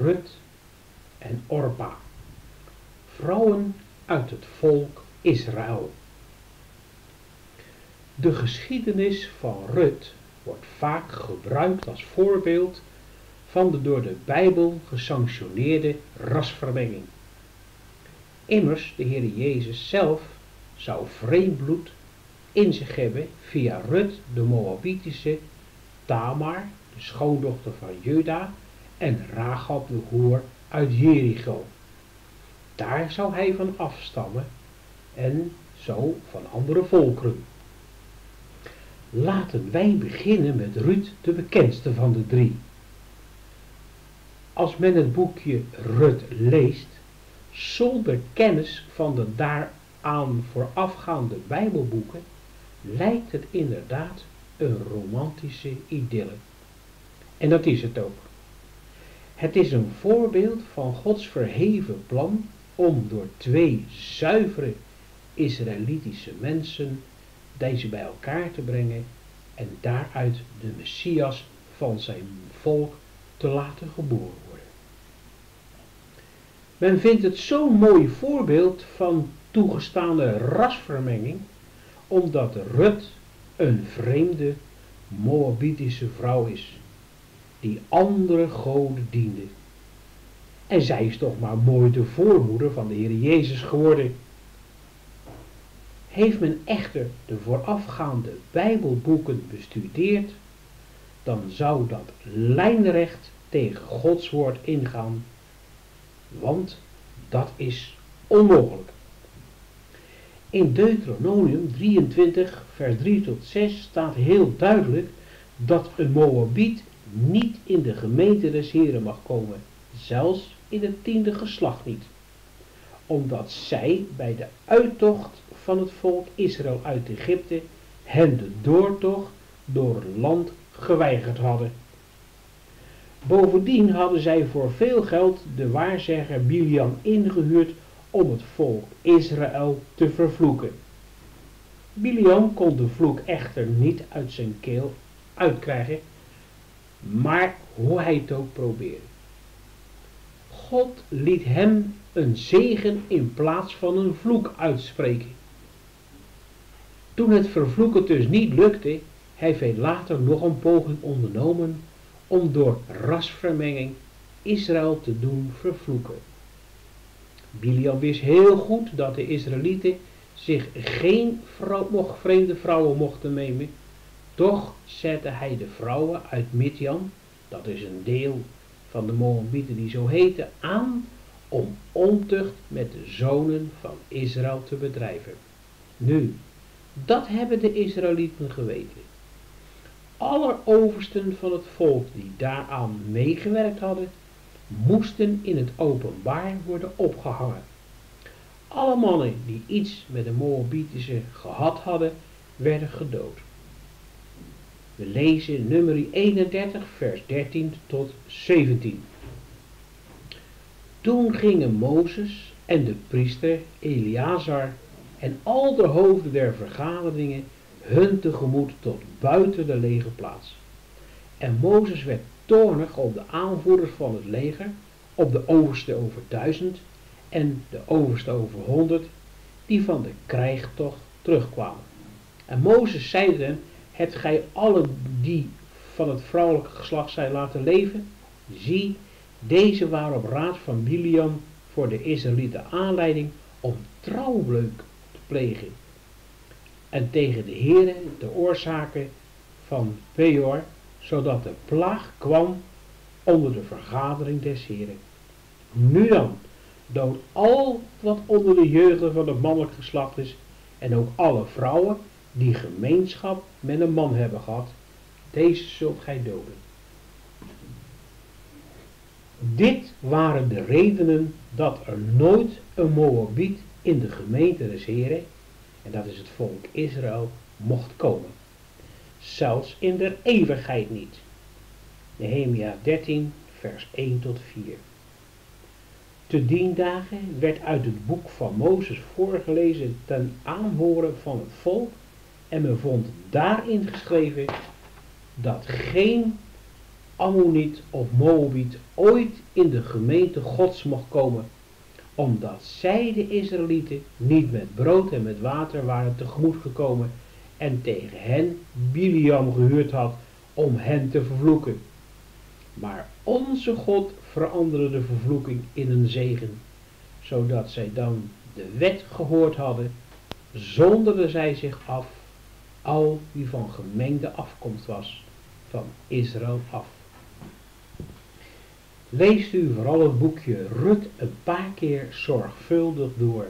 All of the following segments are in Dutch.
Rut en Orpa, vrouwen uit het volk Israël. De geschiedenis van Rut wordt vaak gebruikt als voorbeeld van de door de Bijbel gesanctioneerde rasvermenging. Immers, de Heer Jezus zelf zou vreemd bloed in zich hebben via Rut, de Moabitische, Tamar, de schoondochter van Juda, en Rahab de hoer uit Jericho. Daar zou hij van afstammen en zo van andere volkeren. Laten wij beginnen met Ruth, de bekendste van de drie. Als men het boekje Rut leest, zonder kennis van de daaraan voorafgaande Bijbelboeken, lijkt het inderdaad een romantische idylle. En dat is het ook. Het is een voorbeeld van Gods verheven plan om door twee zuivere Israëlitische mensen deze bij elkaar te brengen en daaruit de Messias van zijn volk te laten geboren worden. Men vindt het zo'n mooi voorbeeld van toegestaande rasvermenging, omdat Rut een vreemde Moabitische vrouw is, die andere goden diende. En zij is toch maar mooi de voormoeder van de Heer Jezus geworden. Heeft men echter de voorafgaande Bijbelboeken bestudeerd, dan zou dat lijnrecht tegen Gods woord ingaan, want dat is onmogelijk. In Deuteronomium 23, vers 3 tot 6 staat heel duidelijk dat een Moabiet niet in de gemeente des Heren mag komen, zelfs in het tiende geslacht niet, omdat zij bij de uittocht van het volk Israël uit Egypte hen de doortocht door het land geweigerd hadden. Bovendien hadden zij voor veel geld de waarzegger Biliam ingehuurd om het volk Israël te vervloeken. Biliam kon de vloek echter niet uit zijn keel uitkrijgen, maar hoe hij het ook probeerde. God liet hem een zegen in plaats van een vloek uitspreken. Toen het vervloeken dus niet lukte, heeft hij later nog een poging ondernomen om door rasvermenging Israël te doen vervloeken. Biliam wist heel goed dat de Israëlieten zich geen vrouw, vreemde vrouwen mochten nemen. Toch zette hij de vrouwen uit Midjan, dat is een deel van de Moabieten die zo heten, aan om ontucht met de zonen van Israël te bedrijven. Nu, dat hebben de Israëlieten geweten. Alle oversten van het volk die daaraan meegewerkt hadden, moesten in het openbaar worden opgehangen. Alle mannen die iets met de Moabitische gehad hadden, werden gedood. We lezen nummer 31, vers 13 tot 17. Toen gingen Mozes en de priester Eleazar en al de hoofden der vergaderingen hun tegemoet tot buiten de lege plaats. En Mozes werd toornig op de aanvoerders van het leger, op de overste over duizend en de overste over honderd, die van de krijgtocht terugkwamen. En Mozes zeide hem, hebt gij alle die van het vrouwelijke geslacht zijn laten leven? Zie, deze waren op raad van Biliam voor de Israëlieten aanleiding om trouwbleuk te plegen. En tegen de heren de oorzaken van Peor, zodat de plaag kwam onder de vergadering des heren. Nu dan, dood al wat onder de jeugd van het mannelijk geslacht is, en ook alle vrouwen die gemeenschap met een man hebben gehad, deze zult gij doden. Dit waren de redenen dat er nooit een Moabiet in de gemeente des Heren, en dat is het volk Israël, mocht komen. Zelfs in der eeuwigheid niet. Nehemia 13, vers 1 tot 4. Te dien dagen werd uit het boek van Mozes voorgelezen ten aanhoren van het volk en men vond daarin geschreven dat geen Ammoniet of Moabiet ooit in de gemeente Gods mocht komen, omdat zij de Israëlieten niet met brood en met water waren tegemoet gekomen en tegen hen Biliam gehuurd had om hen te vervloeken. Maar onze God veranderde de vervloeking in een zegen, zodat zij dan de wet gehoord hadden, zonderden zij zich af, al wie van gemengde afkomst was, van Israël af. Leest u vooral het boekje Rut een paar keer zorgvuldig door.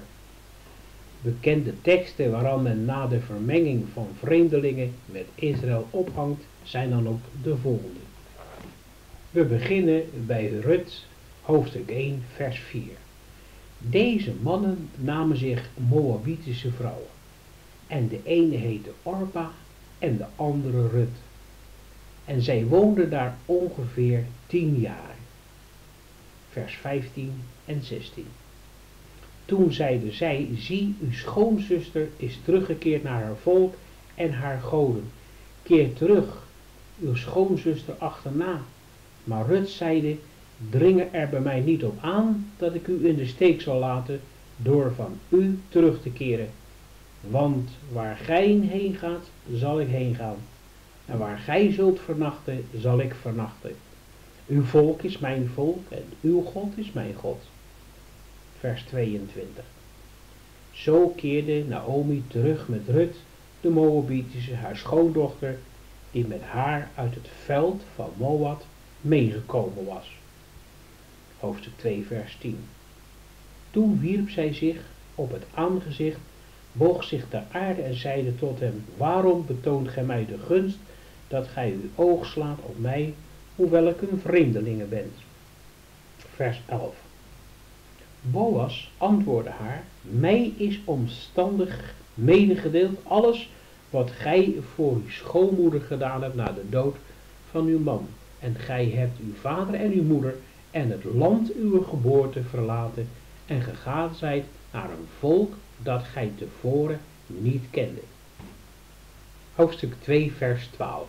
Bekende teksten waaraan men na de vermenging van vreemdelingen met Israël ophangt, zijn dan ook de volgende. We beginnen bij Rut, hoofdstuk 1, vers 4. Deze mannen namen zich Moabitische vrouwen. En de ene heette Orpa en de andere Rut. En zij woonden daar ongeveer tien jaar. Vers 15 en 16. Toen zeiden zij, zie, uw schoonzuster is teruggekeerd naar haar volk en haar goden. Keer terug, uw schoonzuster achterna. Maar Rut zeide, dring er bij mij niet op aan dat ik u in de steek zal laten door van u terug te keren. Want waar gij heen gaat, zal ik heen gaan. En waar gij zult vernachten, zal ik vernachten. Uw volk is mijn volk en uw God is mijn God. Vers 22. Zo keerde Naomi terug met Rut, de Moabitische, haar schoondochter, die met haar uit het veld van Moab meegekomen was. Hoofdstuk 2, vers 10. Toen wierp zij zich op het aangezicht, boog zich ter aarde en zeide tot hem, waarom betoont gij mij de gunst dat gij uw oog slaat op mij, hoewel ik een vreemdelinge ben? Vers 11. Boas antwoordde haar, mij is omstandig medegedeeld alles wat gij voor uw schoonmoeder gedaan hebt na de dood van uw man. En gij hebt uw vader en uw moeder en het land uw geboorte verlaten en gegaan zijt naar een volk dat gij tevoren niet kende. Hoofdstuk 2 vers 12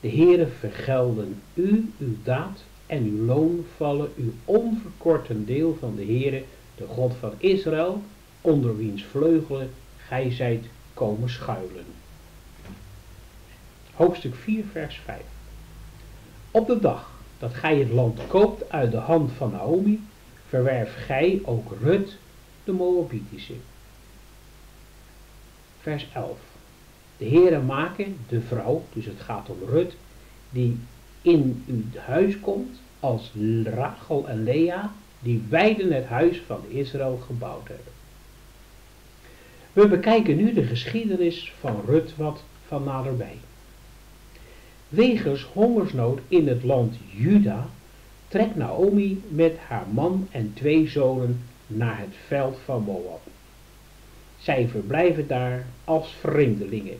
De Heere vergelden u uw daad en uw loon vallen uw onverkort een deel van de Heere, de God van Israël, onder wiens vleugelen gij zijt komen schuilen. Hoofdstuk 4 vers 5 Op de dag dat gij het land koopt uit de hand van Naomi, verwerf gij ook Rut, de Moabitische. Vers 11. De heren maken de vrouw, dus het gaat om Rut, die in uw huis komt, als Rachel en Lea, die beiden het huis van Israël gebouwd hebben. We bekijken nu de geschiedenis van Rut wat van naderbij. Wegens hongersnood in het land Juda trekt Naomi met haar man en twee zonen naar het veld van Moab. Zij verblijven daar als vreemdelingen.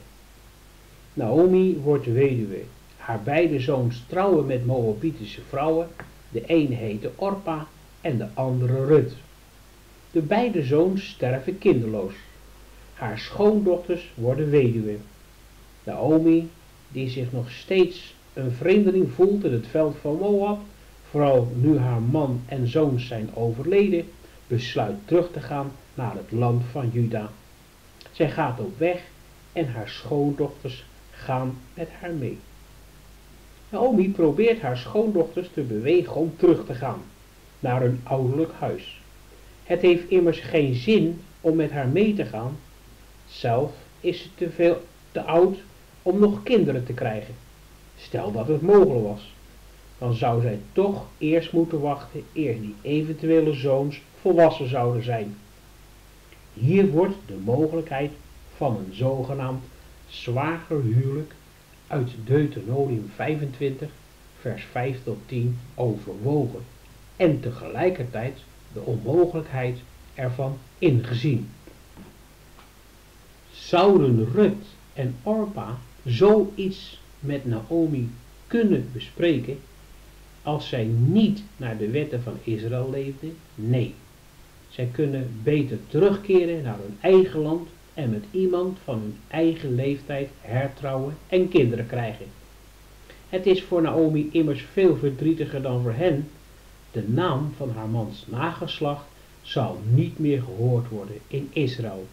Naomi wordt weduwe. Haar beide zoons trouwen met Moabitische vrouwen. De een heette Orpa en de andere Rut. De beide zoons sterven kinderloos. Haar schoondochters worden weduwe. Naomi die zich nog steeds een vreemdeling voelt in het veld van Moab, vooral nu haar man en zoons zijn overleden, besluit terug te gaan naar het land van Juda. Zij gaat op weg en haar schoondochters gaan met haar mee. Naomi probeert haar schoondochters te bewegen om terug te gaan naar hun ouderlijk huis. Het heeft immers geen zin om met haar mee te gaan. Zelf is ze te veel te oud om nog kinderen te krijgen. Stel dat het mogelijk was. Dan zou zij toch eerst moeten wachten eer die eventuele zoons volwassen zouden zijn. Hier wordt de mogelijkheid van een zogenaamd zwagerhuwelijk uit Deuteronomium 25 vers 5 tot 10 overwogen en tegelijkertijd de onmogelijkheid ervan ingezien. Zouden Rut en Orpa zoiets met Naomi kunnen bespreken als zij niet naar de wetten van Israël leefden? Nee. Zij kunnen beter terugkeren naar hun eigen land en met iemand van hun eigen leeftijd hertrouwen en kinderen krijgen. Het is voor Naomi immers veel verdrietiger dan voor hen. De naam van haar mans nageslacht zal niet meer gehoord worden in Israël.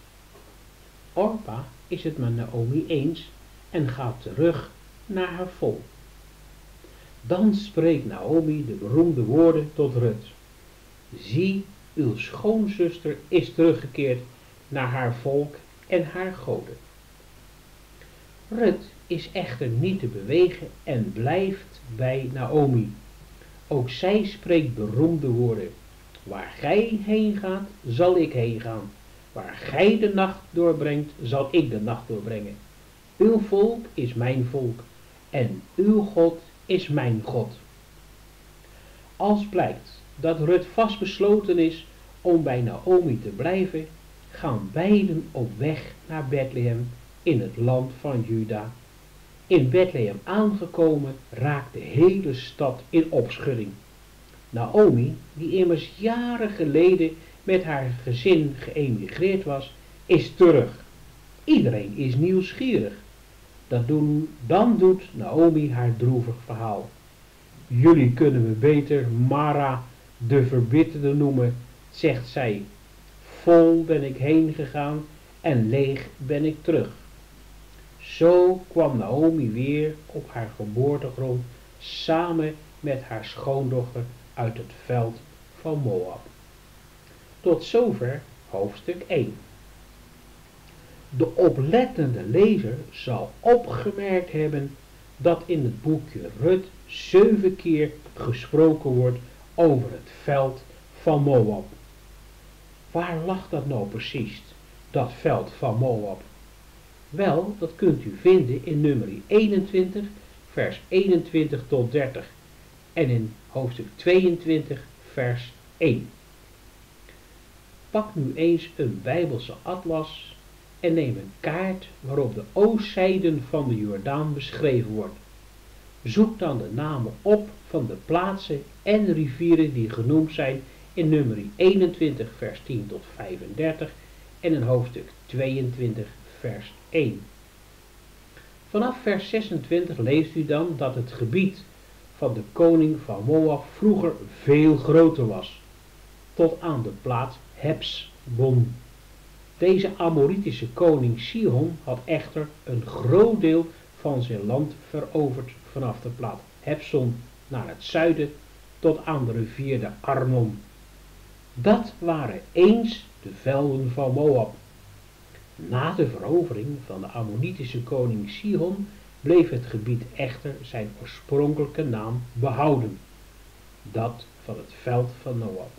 Orpa is het met Naomi eens en gaat terug naar haar volk. Dan spreekt Naomi de beroemde woorden tot Rut. Zie, uw schoonzuster is teruggekeerd naar haar volk en haar goden. Rut is echter niet te bewegen en blijft bij Naomi. Ook zij spreekt beroemde woorden. Waar gij heen gaat, zal ik heen gaan. Waar gij de nacht doorbrengt, zal ik de nacht doorbrengen. Uw volk is mijn volk en uw God is mijn God. Als blijkt dat Rut vastbesloten is om bij Naomi te blijven, gaan beiden op weg naar Bethlehem in het land van Juda. In Bethlehem aangekomen raakt de hele stad in opschudding. Naomi, die immers jaren geleden met haar gezin geëmigreerd was, is terug. Iedereen is nieuwsgierig. Dat doen, dan doet Naomi haar droevig verhaal. Jullie kunnen me beter Mara de verbitterde noemen, zegt zij. Vol ben ik heen gegaan en leeg ben ik terug. Zo kwam Naomi weer op haar geboortegrond samen met haar schoondochter uit het veld van Moab. Tot zover hoofdstuk 1. De oplettende lezer zal opgemerkt hebben dat in het boekje Rut zeven keer gesproken wordt over het veld van Moab. Waar lag dat nou precies, dat veld van Moab? Wel, dat kunt u vinden in nummer 21, vers 21 tot 30 en in hoofdstuk 22, vers 1. Pak nu eens een Bijbelse atlas en neem een kaart waarop de oostzijden van de Jordaan beschreven wordt. Zoek dan de namen op van de plaatsen en rivieren die genoemd zijn in nummer 21 vers 10 tot 35 en in hoofdstuk 22 vers 1. Vanaf vers 26 leest u dan dat het gebied van de koning van Moab vroeger veel groter was, tot aan de plaats Hebsbon. Deze Amoritische koning Sihon had echter een groot deel van zijn land veroverd vanaf de plaats Hebson naar het zuiden tot aan de rivier de Arnon. Dat waren eens de velden van Moab. Na de verovering van de Ammonitische koning Sihon bleef het gebied echter zijn oorspronkelijke naam behouden, dat van het veld van Moab.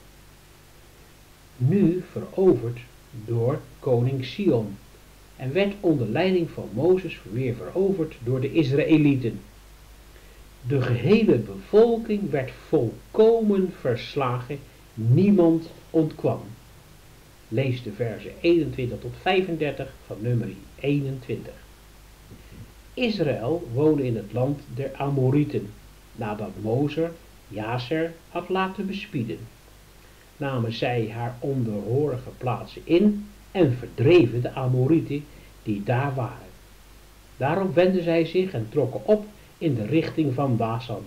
Nu veroverd door koning Sion en werd onder leiding van Mozes weer veroverd door de Israëlieten. De gehele bevolking werd volkomen verslagen, niemand ontkwam. Lees de versen 21 tot 35 van nummer 21. Israël woonde in het land der Amorieten, nadat Mozes Jazer had laten bespieden. Namen zij haar onderhorige plaatsen in en verdreven de Amorieten die daar waren. Daarop wendden zij zich en trokken op in de richting van Basan.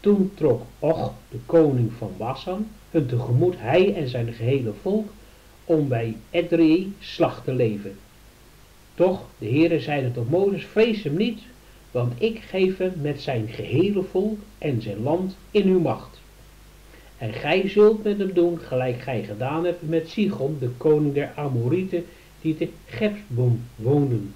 Toen trok Och, de koning van Basan, hun tegemoet, hij en zijn gehele volk, om bij Edrei slag te leven. Toch, de Heere zeide tot Mozes, vrees hem niet, want ik geef hem met zijn gehele volk en zijn land in uw macht. En gij zult met hem doen gelijk gij gedaan hebt met Sigon, de koning der Amorieten, die te Gebsbom woonden.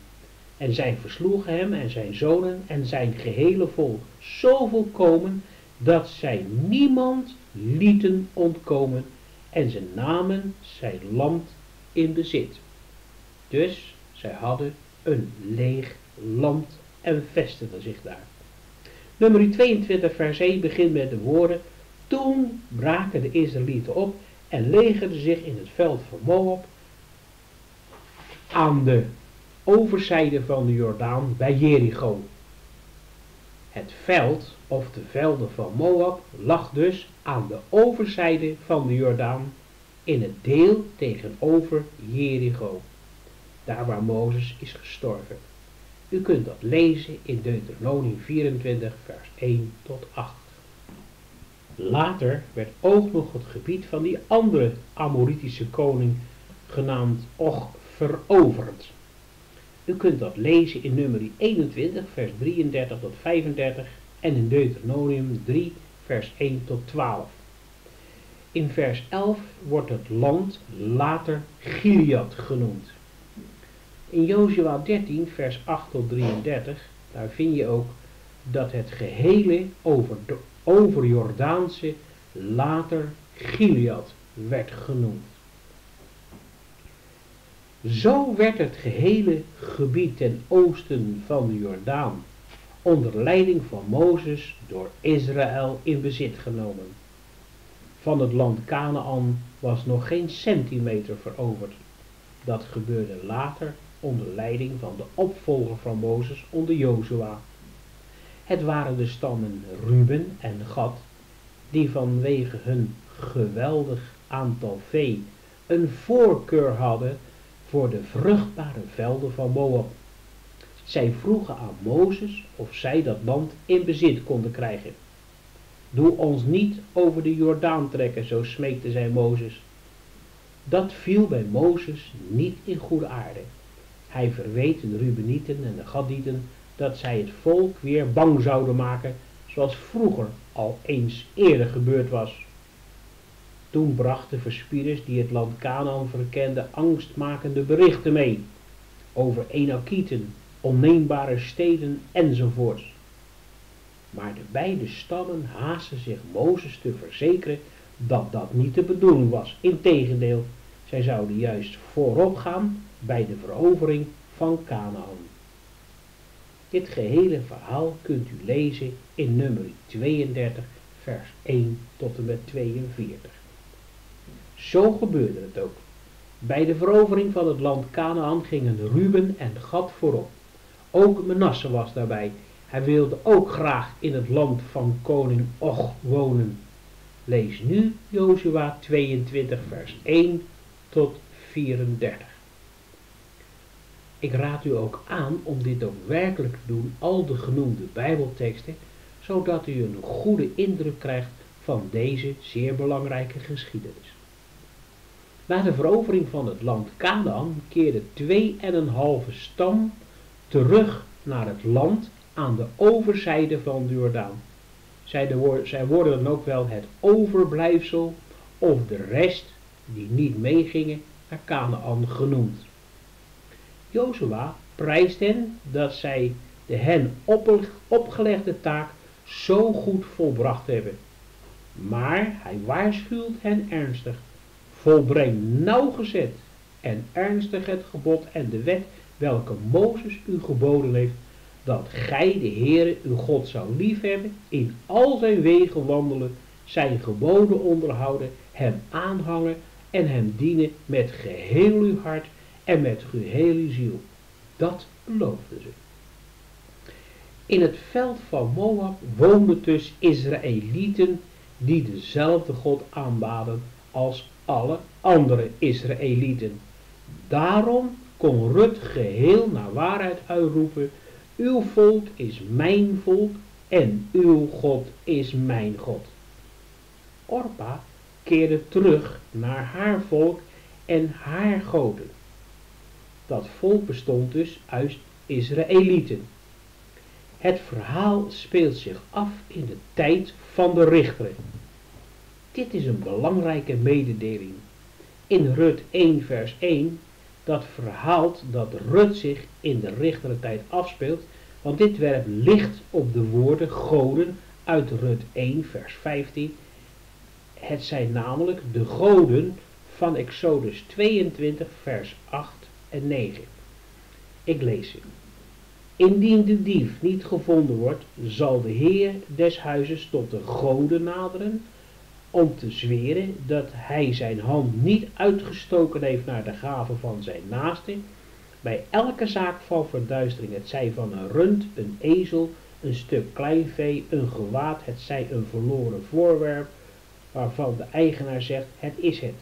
En zij versloegen hem en zijn zonen en zijn gehele volk zo volkomen dat zij niemand lieten ontkomen en ze namen zijn land in bezit. Dus zij hadden een leeg land en vestigden zich daar. Nummer 22 vers 1 begint met de woorden Toen braken de Israëlieten op en legerden zich in het veld van Moab aan de overzijde van de Jordaan bij Jericho. Het veld of de velden van Moab lag dus aan de overzijde van de Jordaan in het deel tegenover Jericho, daar waar Mozes is gestorven. U kunt dat lezen in Deuteronomium 24, vers 1 tot 8. Later werd ook nog het gebied van die andere Amoritische koning genaamd Och veroverd. U kunt dat lezen in nummer 21, vers 33 tot 35 en in Deuteronomium 3, vers 1 tot 12. In vers 11 wordt het land later Gilead genoemd. In Jozua 13, vers 8 tot 33, daar vind je ook dat het gehele over, over Jordaanse later Gilead werd genoemd. Zo werd het gehele gebied ten oosten van de Jordaan onder leiding van Mozes door Israël in bezit genomen. Van het land Canaan was nog geen centimeter veroverd. Dat gebeurde later onder leiding van de opvolger van Mozes onder Jozua. Het waren de stammen Ruben en Gad, die vanwege hun geweldig aantal vee een voorkeur hadden voor de vruchtbare velden van Moab. Zij vroegen aan Mozes of zij dat land in bezit konden krijgen. Doe ons niet over de Jordaan trekken, zo smeekte zij Mozes. Dat viel bij Mozes niet in goede aarde. Hij verweet de Rubenieten en de Gadieten dat zij het volk weer bang zouden maken, zoals vroeger al eens eerder gebeurd was. Toen brachten verspieders die het land Canaan verkenden angstmakende berichten mee over Enakieten, onneembare steden enzovoorts. Maar de beide stammen haasten zich Mozes te verzekeren dat dat niet de bedoeling was. Integendeel, zij zouden juist voorop gaan bij de verovering van Canaan. Dit gehele verhaal kunt u lezen in nummer 32, vers 1 tot en met 42. Zo gebeurde het ook. Bij de verovering van het land Canaan gingen Ruben en Gad voorop. Ook Menasse was daarbij. Hij wilde ook graag in het land van koning Och wonen. Lees nu Jozua 22 vers 1 tot 34. Ik raad u ook aan om dit ook werkelijk te doen, al de genoemde bijbelteksten, zodat u een goede indruk krijgt van deze zeer belangrijke geschiedenis. Na de verovering van het land Canaan keerde twee en een halve stam terug naar het land aan de overzijde van de Jordaan. Zij, zij worden dan ook wel het overblijfsel of de rest die niet meegingen naar Canaan genoemd. Jozua prijst hen dat zij de hen opgelegde taak zo goed volbracht hebben. Maar hij waarschuwt hen ernstig. Volbreng nauwgezet en ernstig het gebod en de wet welke Mozes u geboden heeft, dat gij de Heere uw God zou liefhebben, in al zijn wegen wandelen, zijn geboden onderhouden, hem aanhangen en hem dienen met geheel uw hart en met geheel uw ziel. Dat beloofden ze. In het veld van Moab woonden dus Israëlieten die dezelfde God aanbaden als alle andere Israëlieten. Daarom kon Rut geheel naar waarheid uitroepen, uw volk is mijn volk en uw God is mijn God. Orpa keerde terug naar haar volk en haar goden. Dat volk bestond dus uit Israëlieten. Het verhaal speelt zich af in de tijd van de richteren. Dit is een belangrijke mededeling. In Rut 1 vers 1 dat verhaalt dat Rut zich in de richtere tijd afspeelt, want dit werpt licht op de woorden goden uit Rut 1 vers 15. Het zijn namelijk de goden van Exodus 22 vers 8 en 9. Ik lees ze. Indien de dief niet gevonden wordt, zal de Heer des huizes tot de goden naderen om te zweren dat hij zijn hand niet uitgestoken heeft naar de gave van zijn naaste, bij elke zaak van verduistering, het zij van een rund, een ezel, een stuk kleinvee, een gewaad, het zij een verloren voorwerp, waarvan de eigenaar zegt, het is het,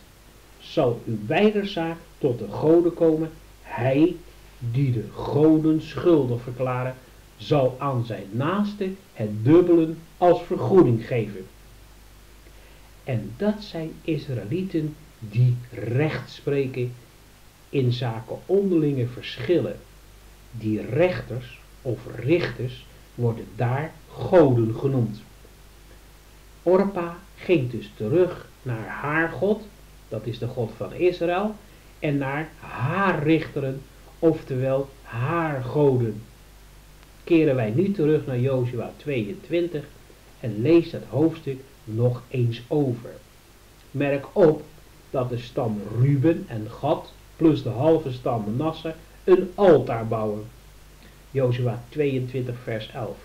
zal uw beider zaak tot de goden komen, hij die de goden schuldig verklaren, zal aan zijn naaste het dubbelen als vergoeding geven. En dat zijn Israëlieten die recht spreken in zaken onderlinge verschillen. Die rechters of richters worden daar goden genoemd. Orpa ging dus terug naar haar God, dat is de God van Israël, en naar haar richteren, oftewel haar goden. Keren wij nu terug naar Jozua 22 en lees dat hoofdstuk nog eens over. Merk op dat de stam Ruben en Gad plus de halve stam Manasse een altaar bouwen. Jozua 22 vers 11.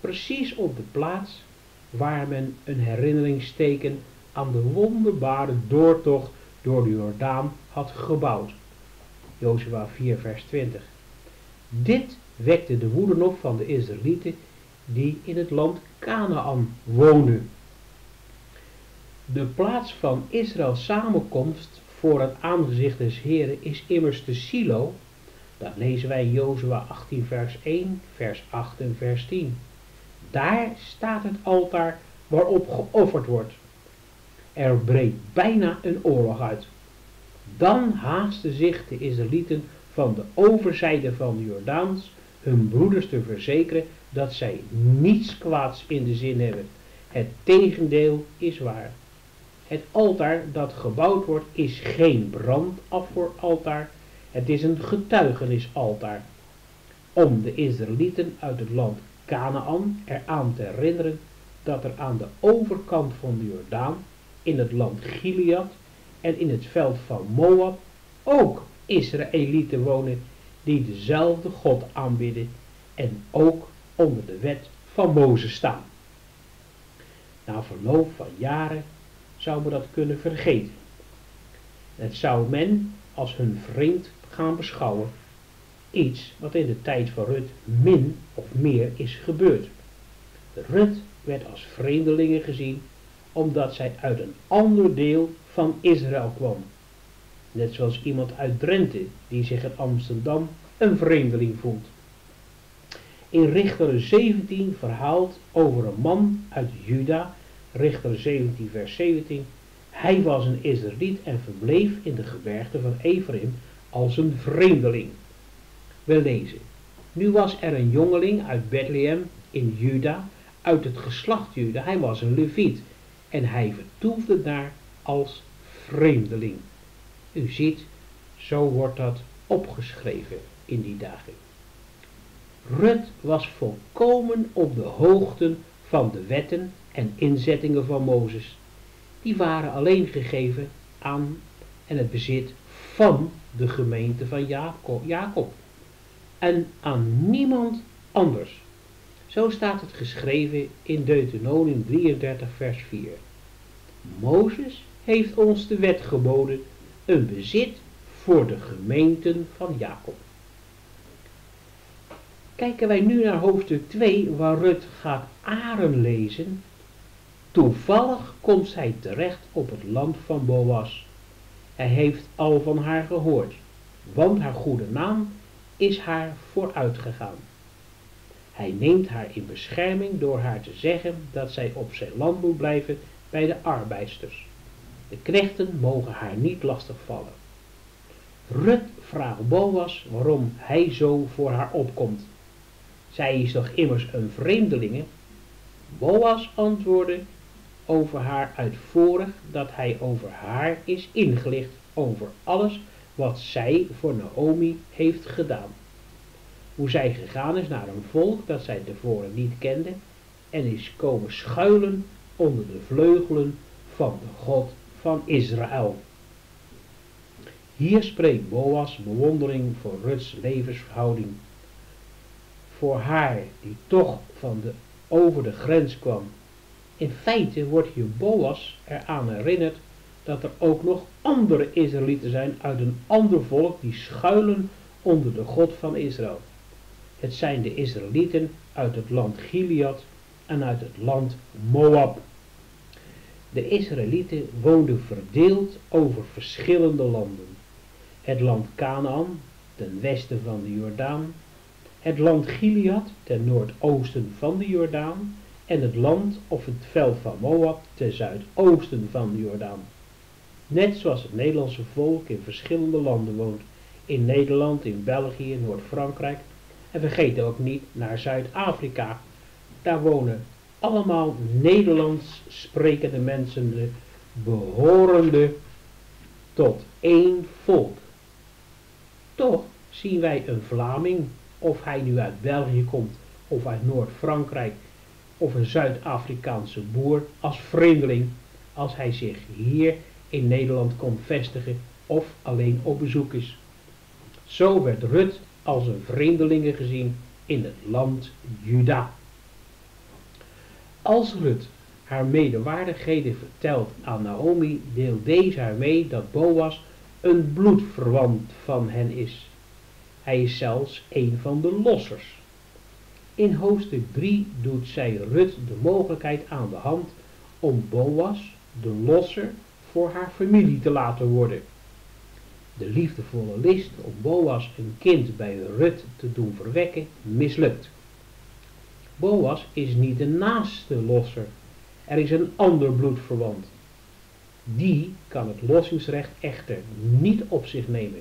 Precies op de plaats waar men een herinneringsteken aan de wonderbare doortocht door de Jordaan had gebouwd. Jozua 4 vers 20. Dit wekte de woede op van de Israëlieten die in het land Canaan wonen. De plaats van Israëls samenkomst voor het aangezicht des Heren is immers de Silo. Dat lezen wij Jozua 18 vers 1, vers 8 en vers 10. Daar staat het altaar waarop geofferd wordt. Er breekt bijna een oorlog uit. Dan haasten zich de Israëlieten van de overzijde van de Jordaans hun broeders te verzekeren dat zij niets kwaads in de zin hebben. Het tegendeel is waar. Het altaar dat gebouwd wordt is geen brandafvoeraltaar, het is een getuigenisaltaar. Om de Israëlieten uit het land Canaan eraan te herinneren dat er aan de overkant van de Jordaan, in het land Gilead en in het veld van Moab ook Israëlieten wonen die dezelfde God aanbidden en ook onder de wet van Mozes staan. Na verloop van jaren zou men dat kunnen vergeten. Het zou men als hun vriend gaan beschouwen. Iets wat in de tijd van Rut min of meer is gebeurd. Rut werd als vreemdelingen gezien omdat zij uit een ander deel van Israël kwam. Net zoals iemand uit Drenthe die zich in Amsterdam een vreemdeling voelt. In Richter 17 verhaalt over een man uit Juda Richter 17 vers 17. Hij was een Israëliet en verbleef in de gebergte van Ephraim als een vreemdeling. We lezen. Nu was er een jongeling uit Bethlehem in Juda, uit het geslacht Juda. Hij was een leviet en hij vertoefde daar als vreemdeling. U ziet, zo wordt dat opgeschreven in die dagen. Rut was volkomen op de hoogte van de wetten en inzettingen van Mozes. Die waren alleen gegeven aan en het bezit van de gemeente van Jacob. En aan niemand anders. Zo staat het geschreven in Deuteronomium 33 vers 4. Mozes heeft ons de wet geboden, een bezit voor de gemeenten van Jacob. Kijken wij nu naar hoofdstuk 2, waar Rut gaat aren lezen, Toevallig komt zij terecht op het land van Boas. Hij heeft al van haar gehoord, want haar goede naam is haar vooruitgegaan. Hij neemt haar in bescherming door haar te zeggen dat zij op zijn land moet blijven bij de arbeidsters. De knechten mogen haar niet lastig vallen. Rut vraagt Boas waarom hij zo voor haar opkomt. Zij is toch immers een vreemdelinge? Boas antwoordde over haar uitvoerig dat hij over haar is ingelicht over alles wat zij voor Naomi heeft gedaan. Hoe zij gegaan is naar een volk dat zij tevoren niet kende en is komen schuilen onder de vleugelen van de God van Israël. Hier spreekt Boas bewondering voor Ruts levensverhouding. Voor haar die toch van de, over de grens kwam in feite wordt hier Boas eraan herinnerd dat er ook nog andere Israëlieten zijn uit een ander volk die schuilen onder de God van Israël. Het zijn de Israëlieten uit het land Gilead en uit het land Moab. De Israëlieten woonden verdeeld over verschillende landen. Het land Canaan, ten westen van de Jordaan, het land Gilead ten noordoosten van de Jordaan en het land of het veld van Moab ten zuidoosten van de Jordaan. Net zoals het Nederlandse volk in verschillende landen woont. In Nederland, in België, Noord-Frankrijk. En vergeet ook niet naar Zuid-Afrika. Daar wonen allemaal Nederlands sprekende mensen, behorende tot één volk. Toch zien wij een Vlaming, of hij nu uit België komt, of uit Noord-Frankrijk, of een Zuid-Afrikaanse boer, als vreemdeling, als hij zich hier in Nederland komt vestigen of alleen op bezoek is. Zo werd Rut als een vreemdelinge gezien in het land Juda. Als Rut haar medewaardigheden vertelt aan Naomi, deelt deze haar mee dat Boas een bloedverwant van hen is. Hij is zelfs een van de lossers. In hoofdstuk 3 doet zij Rut de mogelijkheid aan de hand om Boas, de losser, voor haar familie te laten worden. De liefdevolle list om Boas een kind bij Rut te doen verwekken mislukt. Boas is niet de naaste losser, er is een ander bloedverwant. Die kan het lossingsrecht echter niet op zich nemen.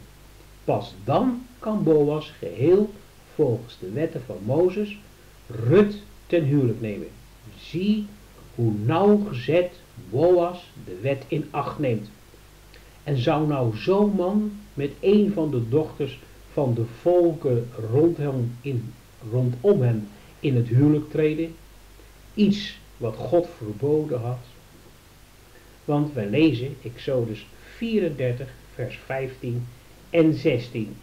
Pas dan kan Boas geheel volgens de wetten van Mozes Rut ten huwelijk nemen. Zie hoe nauwgezet Boas de wet in acht neemt. En zou nou zo'n man met een van de dochters van de volken rond hem in, rondom hem in het huwelijk treden? Iets wat God verboden had. Want wij lezen Exodus 34, vers 15 en 16.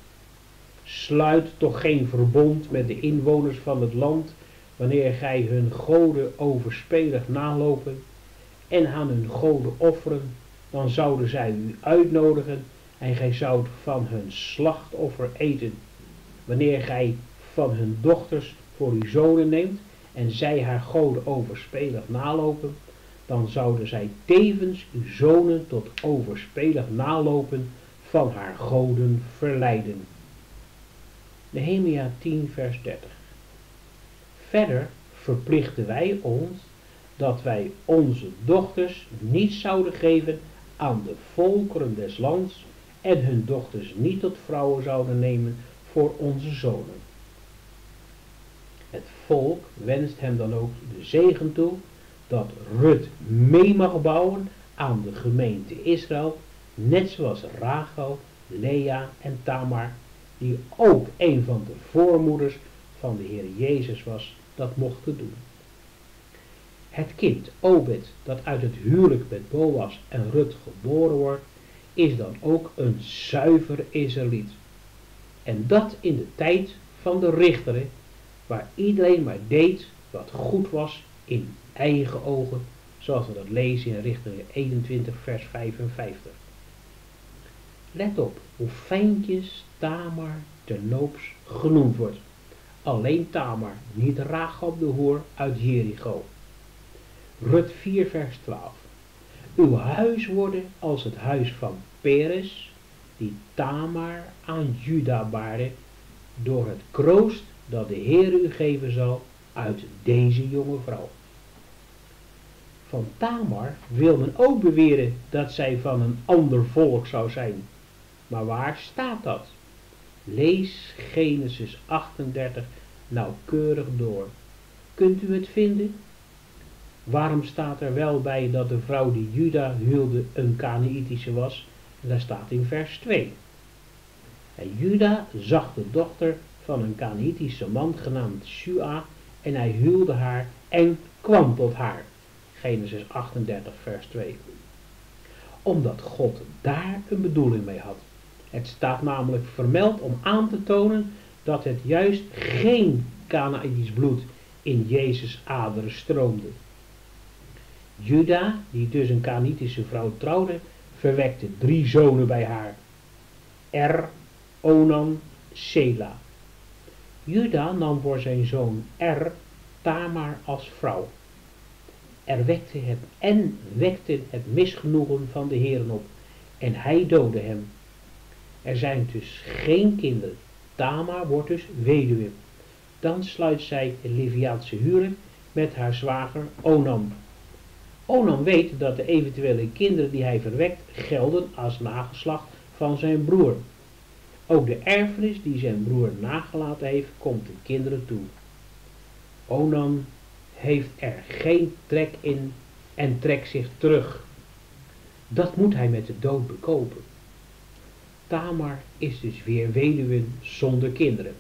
Sluit toch geen verbond met de inwoners van het land wanneer gij hun goden overspelig nalopen en aan hun goden offeren, dan zouden zij u uitnodigen en gij zoudt van hun slachtoffer eten. Wanneer gij van hun dochters voor uw zonen neemt en zij haar goden overspelig nalopen, dan zouden zij tevens uw zonen tot overspelig nalopen van haar goden verleiden. Nehemia 10 vers 30 Verder verplichten wij ons dat wij onze dochters niet zouden geven aan de volkeren des lands en hun dochters niet tot vrouwen zouden nemen voor onze zonen. Het volk wenst hem dan ook de zegen toe dat Rut mee mag bouwen aan de gemeente Israël, net zoals Rachel, Lea en Tamar, die ook een van de voormoeders van de Heer Jezus was, dat mochten doen. Het kind, Obed, dat uit het huwelijk met Boas en Rut geboren wordt, is dan ook een zuiver Israëliet. En dat in de tijd van de richteren, waar iedereen maar deed wat goed was in eigen ogen, zoals we dat lezen in Richteren 21 vers 55. Let op hoe fijntjes Tamar ternoops genoemd wordt. Alleen Tamar, niet Rachab de hoer uit Jericho. Rut 4 vers 12. Uw huis worden als het huis van Peres, die Tamar aan Juda baarde, door het kroost dat de Heer u geven zal uit deze jonge vrouw. Van Tamar wil men ook beweren dat zij van een ander volk zou zijn. Maar waar staat dat? Lees Genesis 38 nauwkeurig door. Kunt u het vinden? Waarom staat er wel bij dat de vrouw die Juda huwde een Kanaïtische was? En daar staat in vers 2. En Juda zag de dochter van een Kanaïtische man genaamd Shua en hij huwde haar en kwam tot haar. Genesis 38 vers 2. Omdat God daar een bedoeling mee had. Het staat namelijk vermeld om aan te tonen dat het juist geen Kanaïtisch bloed in Jezus' aderen stroomde. Juda, die dus een Kanaïtische vrouw trouwde, verwekte drie zonen bij haar. Er, Onan, Sela. Juda nam voor zijn zoon Er Tamar als vrouw. Er wekte het en wekte het misgenoegen van de heren op, en hij doodde hem. Er zijn dus geen kinderen Tamar wordt dus weduwe. Dan sluit zij het Liviaanse huwelijk met haar zwager Onam. Onam weet dat de eventuele kinderen die hij verwekt gelden als nageslacht van zijn broer. Ook de erfenis die zijn broer nagelaten heeft, komt de kinderen toe. Onan heeft er geen trek in en trekt zich terug. Dat moet hij met de dood bekopen. Tamar is dus weer weduwe zonder kinderen.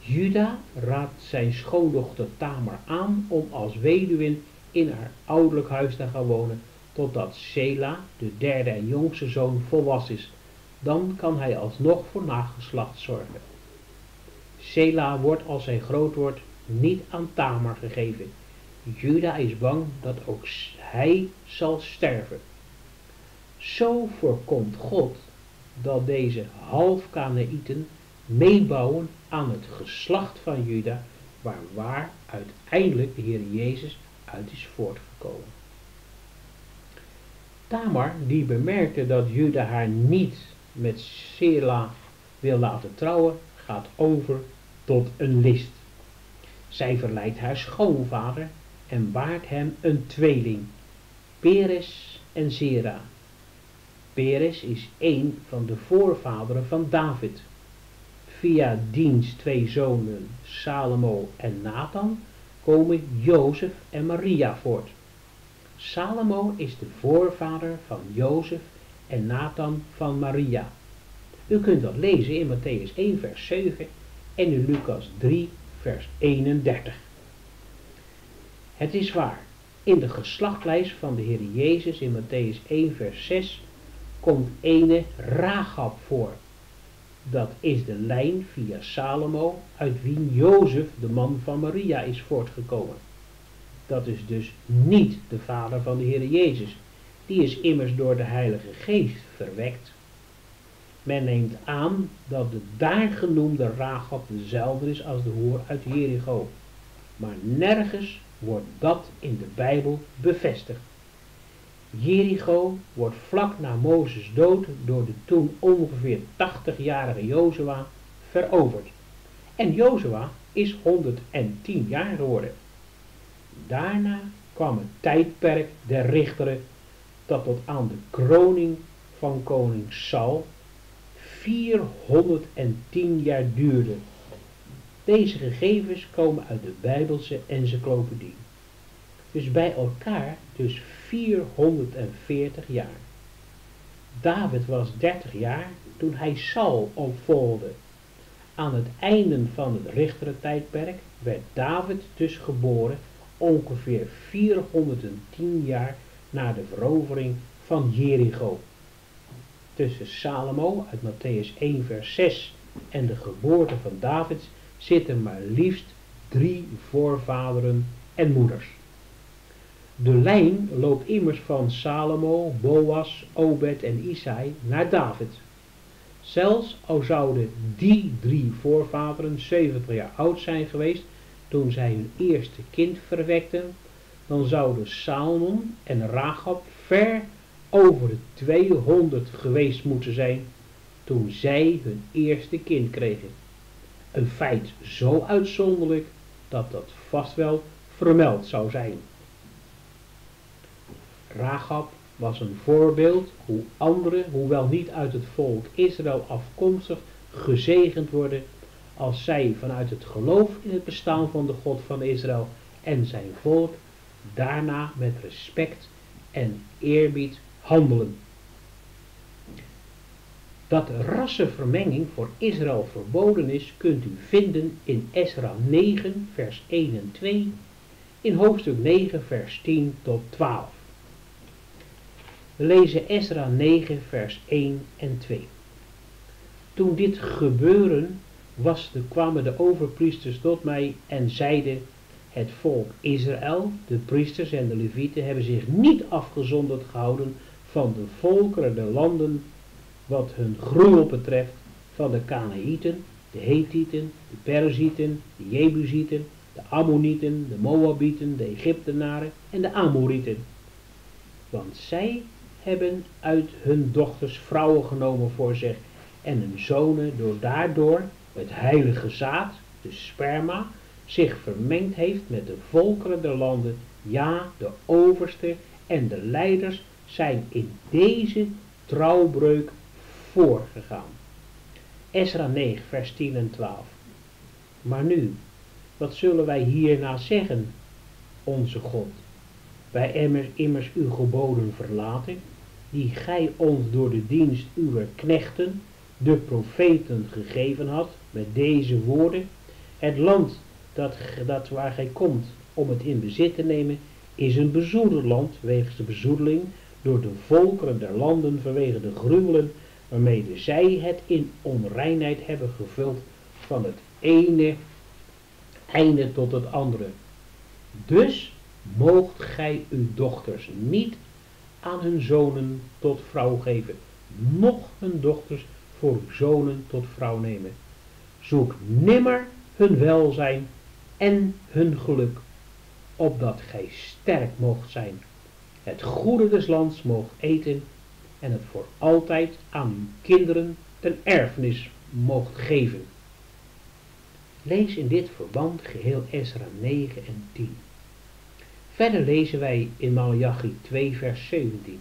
Juda raadt zijn schoondochter Tamar aan om als weduwin in haar ouderlijk huis te gaan wonen, totdat Sela, de derde en jongste zoon, volwassen is. Dan kan hij alsnog voor nageslacht zorgen. Sela wordt als hij groot wordt niet aan Tamar gegeven. Juda is bang dat ook hij zal sterven. Zo voorkomt God dat deze half Kanaïten meebouwen aan het geslacht van Juda, waar, waar uiteindelijk de Heer Jezus uit is voortgekomen. Tamar, die bemerkte dat Juda haar niet met Sela wil laten trouwen, gaat over tot een list. Zij verleidt haar schoonvader en baart hem een tweeling, Peres en Zera. Peres is een van de voorvaderen van David. Via diens twee zonen, Salomo en Nathan, komen Jozef en Maria voort. Salomo is de voorvader van Jozef en Nathan van Maria. U kunt dat lezen in Matthäus 1 vers 7 en in Lucas 3 vers 31. Het is waar, in de geslachtlijst van de Heer Jezus in Matthäus 1 vers 6 komt ene Rahab voor. Dat is de lijn via Salomo uit wie Jozef, de man van Maria, is voortgekomen. Dat is dus niet de vader van de Heer Jezus. Die is immers door de Heilige Geest verwekt. Men neemt aan dat de daar genoemde Rahab dezelfde is als de hoer uit Jericho. Maar nergens wordt dat in de Bijbel bevestigd. Jericho wordt vlak na Mozes dood door de toen ongeveer 80-jarige Jozua veroverd. En Jozua is 110 jaar geworden. Daarna kwam het tijdperk der richteren dat tot aan de kroning van koning Saul 410 jaar duurde. Deze gegevens komen uit de Bijbelse encyclopedie. Dus bij elkaar dus 440 jaar. David was 30 jaar toen hij Saul opvolgde. Aan het einde van het richtere tijdperk werd David dus geboren ongeveer 410 jaar na de verovering van Jericho. Tussen Salomo uit Matthäus 1 vers 6 en de geboorte van David zitten maar liefst drie voorvaderen en moeders. De lijn loopt immers van Salomo, Boas, Obed en Isai naar David. Zelfs al zouden die drie voorvaderen 70 jaar oud zijn geweest toen zij hun eerste kind verwekten, dan zouden Salmon en Rachab ver over de 200 geweest moeten zijn toen zij hun eerste kind kregen. Een feit zo uitzonderlijk dat dat vast wel vermeld zou zijn. Rahab was een voorbeeld hoe anderen, hoewel niet uit het volk Israël afkomstig, gezegend worden als zij vanuit het geloof in het bestaan van de God van Israël en zijn volk daarna met respect en eerbied handelen. Dat rassenvermenging voor Israël verboden is, kunt u vinden in Esra 9, vers 1 en 2, in hoofdstuk 9, vers 10 tot 12. We lezen Esra 9, vers 1 en 2. Toen dit gebeuren was, kwamen de overpriesters tot mij en zeiden, het volk Israël, de priesters en de levieten, hebben zich niet afgezonderd gehouden van de volkeren, de landen, wat hun gruwel betreft, van de Canaïten, de Hethieten, de Perzieten, de Jebusieten, de Ammonieten, de Moabieten, de Egyptenaren en de Amorieten. Want zij hebben uit hun dochters vrouwen genomen voor zich en hun zonen door daardoor het heilige zaad, de sperma, zich vermengd heeft met de volkeren der landen, ja, de overste en de leiders zijn in deze trouwbreuk voorgegaan. Esra 9, vers 10 en 12. Maar nu, wat zullen wij hierna zeggen, onze God? Wij immers, immers uw geboden verlaten, die gij ons door de dienst uw knechten, de profeten, gegeven had, met deze woorden. Het land dat, dat waar gij komt om het in bezit te nemen, is een bezoedeld land, wegens de bezoedeling door de volkeren der landen vanwege de gruwelen waarmee zij het in onreinheid hebben gevuld van het ene einde tot het andere. Dus moogt gij uw dochters niet hun zonen tot vrouw geven, noch hun dochters voor zonen tot vrouw nemen. Zoek nimmer hun welzijn en hun geluk, opdat gij sterk moogt zijn, het goede des lands moogt eten en het voor altijd aan uw kinderen ten erfenis moogt geven. Lees in dit verband geheel Ezra 9 en 10. Verder lezen wij in Malachi 2 vers 17.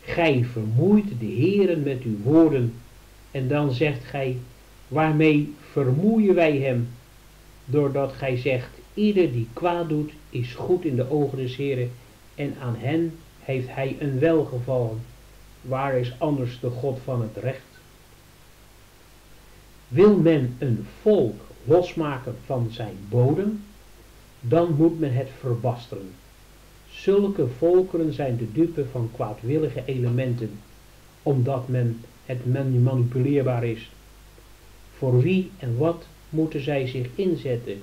Gij vermoeit de heren met uw woorden en dan zegt gij, waarmee vermoeien wij hem? Doordat gij zegt, ieder die kwaad doet is goed in de ogen des heren en aan hen heeft hij een welgevallen. Waar is anders de God van het recht? Wil men een volk losmaken van zijn bodem, dan moet men het verbasteren. Zulke volkeren zijn de dupe van kwaadwillige elementen, omdat men het manipuleerbaar is. Voor wie en wat moeten zij zich inzetten?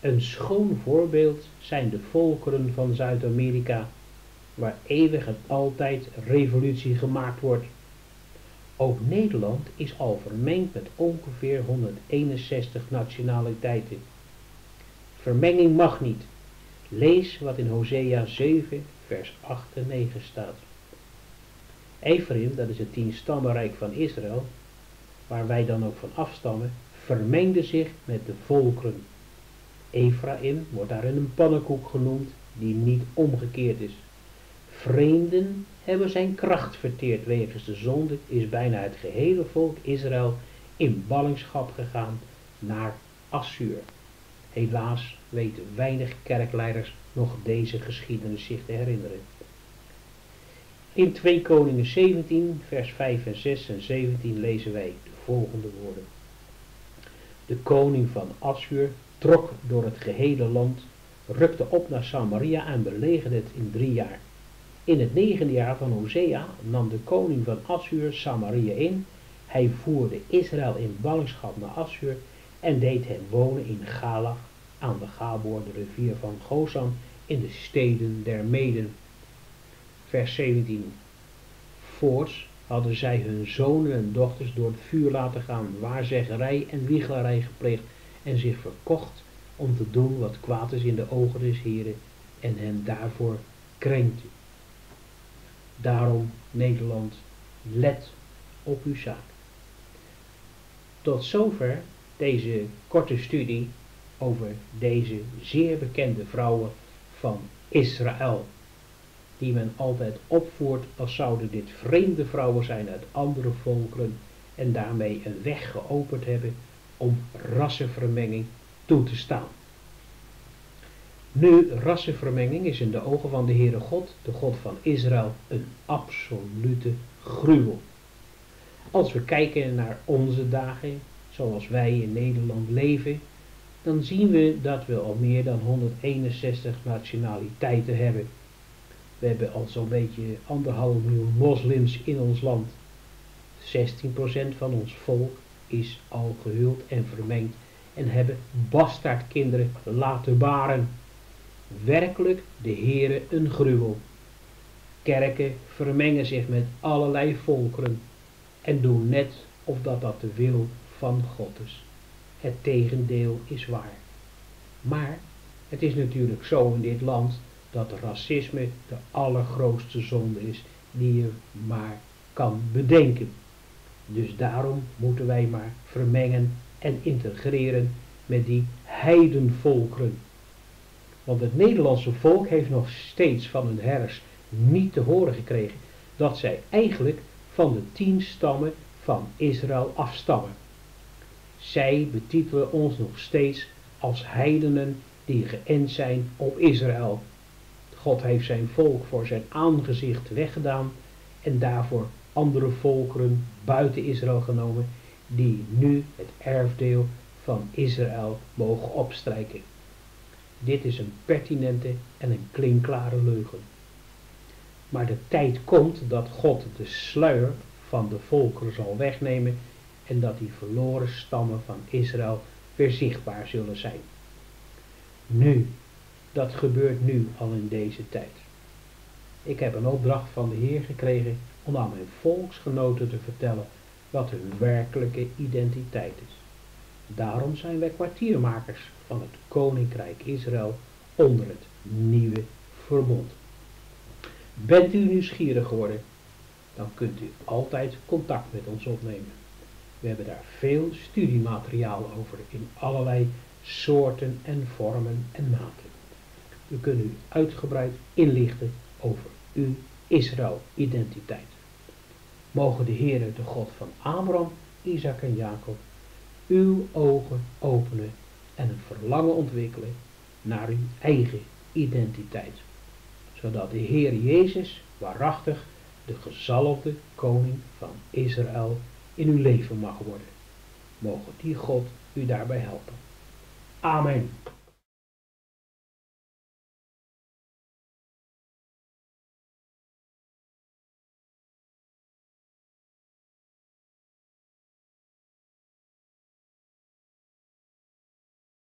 Een schoon voorbeeld zijn de volkeren van Zuid-Amerika, waar eeuwig en altijd revolutie gemaakt wordt. Ook Nederland is al vermengd met ongeveer 161 nationaliteiten. Vermenging mag niet. Lees wat in Hosea 7, vers 8 en 9 staat. Ephraim, dat is het tienstammenrijk van Israël, waar wij dan ook van afstammen, vermengde zich met de volkeren. Ephraim wordt daarin een pannenkoek genoemd die niet omgekeerd is. Vreemden hebben zijn kracht verteerd wegens de zonde, is bijna het gehele volk Israël in ballingschap gegaan naar Assur. Helaas weten weinig kerkleiders nog deze geschiedenis zich te herinneren. In 2 Koningen 17, vers 5 en 6 en 17 lezen wij de volgende woorden. De koning van Assur trok door het gehele land, rukte op naar Samaria en belegerde het in drie jaar. In het negende jaar van Hosea nam de koning van Assur Samaria in. Hij voerde Israël in ballingschap naar Assur en deed hen wonen in Galach aan de Gabor, de rivier van Gozan, in de steden der Meden. Vers 17. Voorts hadden zij hun zonen en dochters door het vuur laten gaan, waarzeggerij en wieglarij gepleegd en zich verkocht om te doen wat kwaad is in de ogen des Heren en hen daarvoor krenkte. Daarom, Nederland, let op uw zaak. Tot zover deze korte studie over deze zeer bekende vrouwen van Israël, die men altijd opvoert als zouden dit vreemde vrouwen zijn uit andere volkeren en daarmee een weg geopend hebben om rassenvermenging toe te staan. Nu, rassenvermenging is in de ogen van de Heere God, de God van Israël, een absolute gruwel. Als we kijken naar onze dagen, zoals wij in Nederland leven, dan zien we dat we al meer dan 161 nationaliteiten hebben. We hebben al zo'n beetje anderhalf miljoen moslims in ons land. 16% van ons volk is al gehuld en vermengd en hebben bastaardkinderen laten baren. Werkelijk de Heere een gruwel. Kerken vermengen zich met allerlei volkeren en doen net of dat dat de wil van God is. Het tegendeel is waar. Maar het is natuurlijk zo in dit land dat racisme de allergrootste zonde is die je maar kan bedenken. Dus daarom moeten wij maar vermengen en integreren met die heidenvolkeren. Want het Nederlandse volk heeft nog steeds van hun herders niet te horen gekregen dat zij eigenlijk van de tien stammen van Israël afstammen. Zij betitelen ons nog steeds als heidenen die geënt zijn op Israël. God heeft zijn volk voor zijn aangezicht weggedaan en daarvoor andere volkeren buiten Israël genomen die nu het erfdeel van Israël mogen opstrijken. Dit is een pertinente en een klinkklare leugen. Maar de tijd komt dat God de sluier van de volkeren zal wegnemen en dat die verloren stammen van Israël weer zichtbaar zullen zijn. Nu, dat gebeurt nu al in deze tijd. Ik heb een opdracht van de Heer gekregen om aan mijn volksgenoten te vertellen wat hun werkelijke identiteit is. Daarom zijn wij kwartiermakers van het Koninkrijk Israël onder het nieuwe verbond. Bent u nieuwsgierig geworden, dan kunt u altijd contact met ons opnemen. We hebben daar veel studiemateriaal over in allerlei soorten en vormen en maten. We kunnen u uitgebreid inlichten over uw Israël-identiteit. Mogen de Heere, de God van Abraham, Isaac en Jacob, uw ogen openen en een verlangen ontwikkelen naar uw eigen identiteit. Zodat de Heer Jezus waarachtig de gezalfde koning van Israël in uw leven mag worden. Mogen die God u daarbij helpen. Amen.